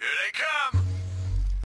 Here they come!